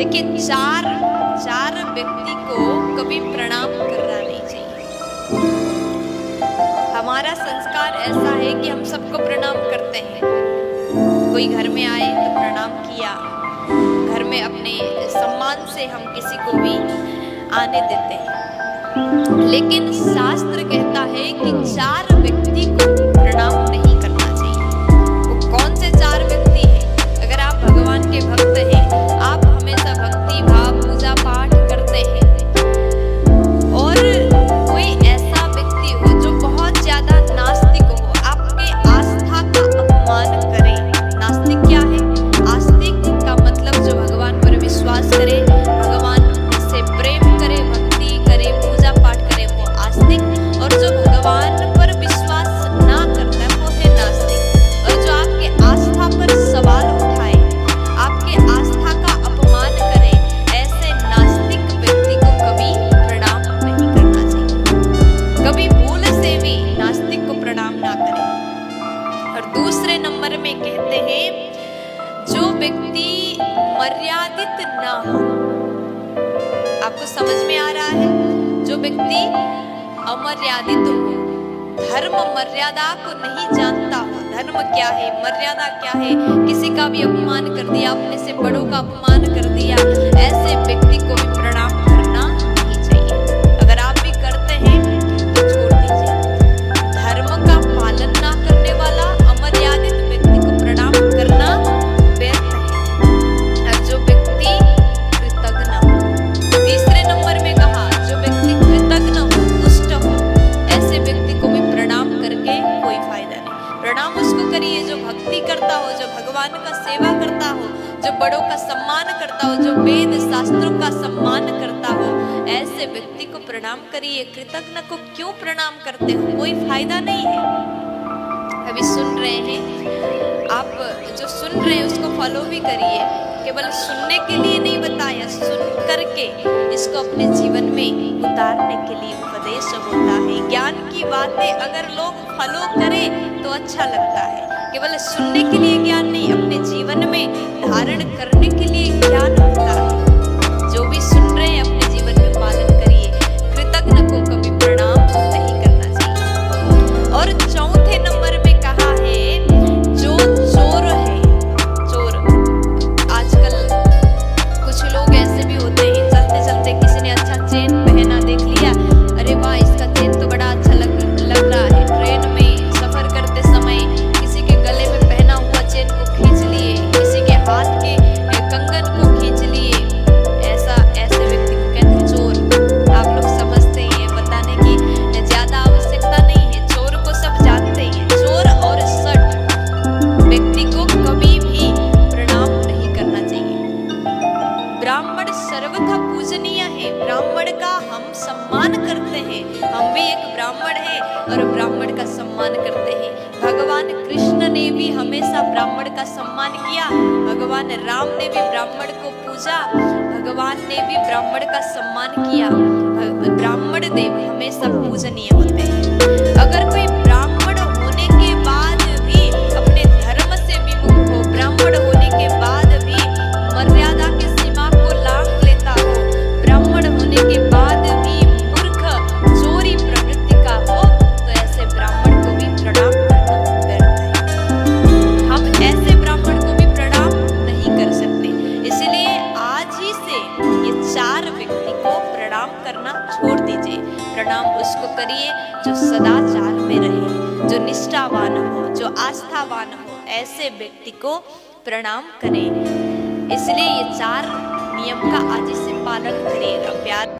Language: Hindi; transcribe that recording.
देखिए, चार चार व्यक्ति को कभी प्रणाम करना नहीं चाहिए। हमारा संस्कार ऐसा है कि हम सबको प्रणाम करते हैं। कोई घर में आए तो प्रणाम किया। घर में अपने सम्मान से हम किसी को भी आने देते हैं। लेकिन शास्त्र कहता है कि चार व्यक्ति को प्रणाम व्यक्ति मर्यादित ना हो। आपको समझ में आ रहा है? जो व्यक्ति अमर्यादित हो, धर्म मर्यादा को नहीं जानता हो धर्म क्या है, मर्यादा क्या है, किसी का भी अपमान कर दिया, अपने से बड़ों का अपमान कर दिया, ऐसे व्यक्ति को भी प्रणाम भक्ति करता हो, जो भगवान का सेवा करता हो, जो बड़ों का सम्मान करता हो, जो वेद शास्त्रों का सम्मान करता हो, ऐसे व्यक्ति को प्रणाम करिए। कृतज्ञ को क्यों प्रणाम करते हो? कोई फ़ायदा नहीं है। अभी सुन रहे हैं। आप जो सुन रहे हैं, उसको फॉलो भी करिए। केवल सुनने के लिए नहीं बताया, सुन करके इसको अपने जीवन में उतारने के लिए उपदेश होता है। ज्ञान की बातें अगर लोग फॉलो करें तो अच्छा लगता है। केवल सुनने के लिए ज्ञान नहीं, अपने जीवन में धारण करने के लिए ज्ञान होता सर्वथा पूजनीय है। ब्राह्मण का हम सम्मान करते हैं। हम भी एक ब्राह्मण हैं और ब्राह्मण का सम्मान करते हैं। भगवान कृष्ण ने भी हमेशा ब्राह्मण का सम्मान किया। भगवान राम ने भी ब्राह्मण को पूजा। भगवान ने भी ब्राह्मण का सम्मान किया। ब्राह्मण देव हमेशा पूजनीय होते हैं। अगर कोई करना छोड़ दीजिए। प्रणाम उसको करिए, जो सदाचार में रहे, जो निष्ठावान हो, जो आस्थावान हो, ऐसे व्यक्ति को प्रणाम करें। इसलिए ये चार नियम का आज से पालन करिएगा प्यार